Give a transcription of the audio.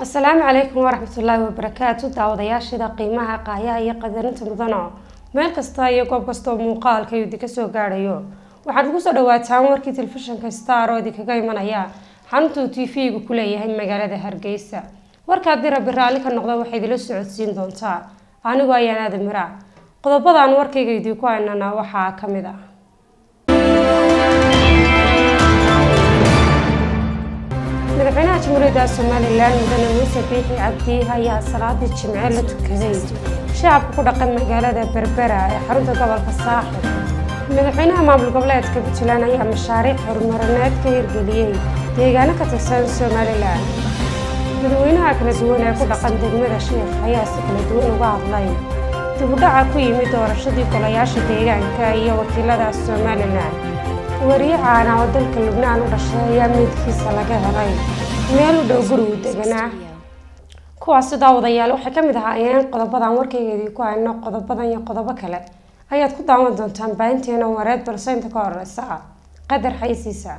asalaamu calaykum waraxmatullaahi wabarakaatu daawadayaashida qiimaha qaayaha iyo qadarinta mudano. Meel kasta iyo goob kastoo muuqaalka uu idinka soo gaadhayo. Waxaad ugu soo dhawaataan warkii telefishinka star oo idinkaga imanaya xaruntuu t v-gu ku leeyahay magaalada hargeysa. Warkaa dira biraalli ka noqda waxay idila socodsiin doontaa. Anigoo ayaan aada mira qodobadaan warkayga idinku haynana waxaa ka mid ah jamhuuriyadda somalilan mudane muuse biixi cabdi ayaa salaadii jimce la tukaday shacabka ku dhaqan magaalada berbera ee xarunta gobolka saaxib madaxweynaha maamul goboleedka puntland ayaa mashaariic horumarineed ka hirgeliyey deegaano ka tirsan somalilan dadweynaha kala duwan ee ku dhaqan degmada sheekh ayaa si kala duwan uga hadlay dibudhaca ku yimid doorashadii golayaasha deegaanka iyo wakiilada somalilan wariye caana oo dalka lubnaan u dhashay ayaa meydkiisa laga helay. Meel u dhow gurigu deganaa kuwaasi daawadayaal waxay ka mid ahaayeen qodobadan warkaygeedii ku hayno qodobadan iyo qodobo kale. Ayaad ku daawan doontaan baahinteena wareed balse inta ka horeysa qadar xaysiisa